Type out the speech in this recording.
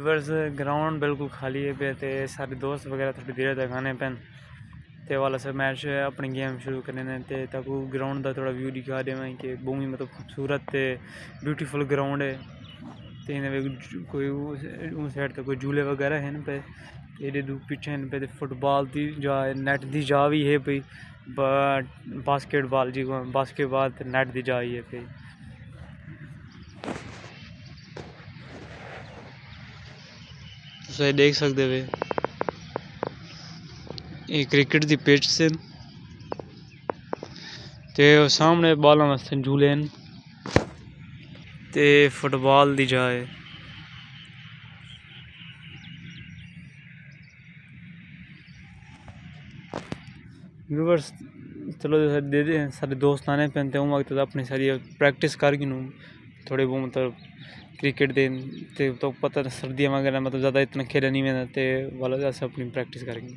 Viewers ground बिल्कुल खाली है पे, ते सारे दोस्त वगैरह थोड़ी देर तक आने पेन ते वाला सब मैच अपनी गेम शुरू करने ते ताकू ग्राउंड का थोड़ा व्यू दिखा दे कि बहुत मतलब खूबसूरत, ते ब्यूटीफुल ग्राउंड है। ते इन्हें कोई उस साइड तो कोई झूले वगैरह हैं पे एडे पीछे पे फुटबॉल दी जा नेट दी जा भी है भाई बास्केटबॉल जी बास्केटबॉल नेट दी जा है भाई। ਤੁਸੀਂ ਦੇਖ ਸਕਦੇ ਵੇ ਇਹ ਕ੍ਰਿਕਟ ਦੀ ਪਿਚ ਸੇ ਤੇ ਉਹ ਸਾਹਮਣੇ ਬਾਲਾਂ ਵਾਸਤੇ ਝੂਲੇ ਨੇ ਤੇ ਫੁੱਟਬਾਲ ਦੀ ਜਾਏ व्यूवर्स चलो दे दे सारे दोस्त आने पैंते हूँ वक्त अपनी सारी प्रैक्टिस कर गिनू थोड़े बहुत मतलब क्रिकेट दे तो पता सर्दियाँ वगैरह मतलब ज़्यादा इतना खेला नहीं मैंने तो वाला जैसे अपनी प्रैक्टिस करेंगे।